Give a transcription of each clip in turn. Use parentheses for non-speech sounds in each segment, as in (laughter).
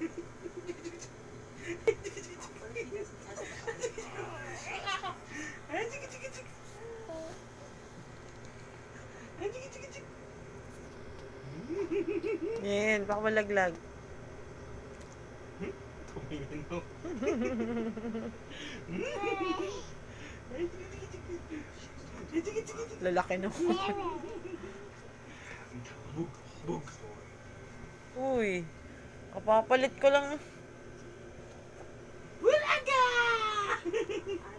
Yan, baka malaglag. Tumingin mo. Lalaki na mo. Bug, bug. Uy. Kapapalit ko lang. Bulaga! (laughs)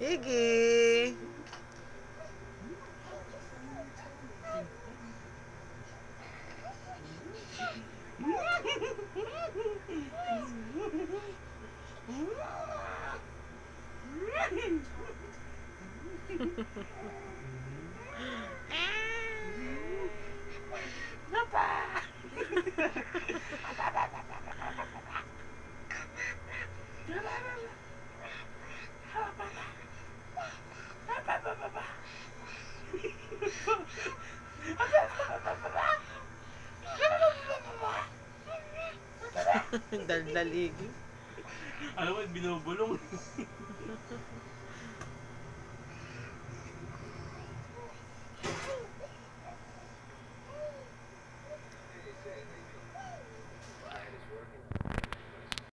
Iggy. Daldal Iggy. Alam mo, binubulong.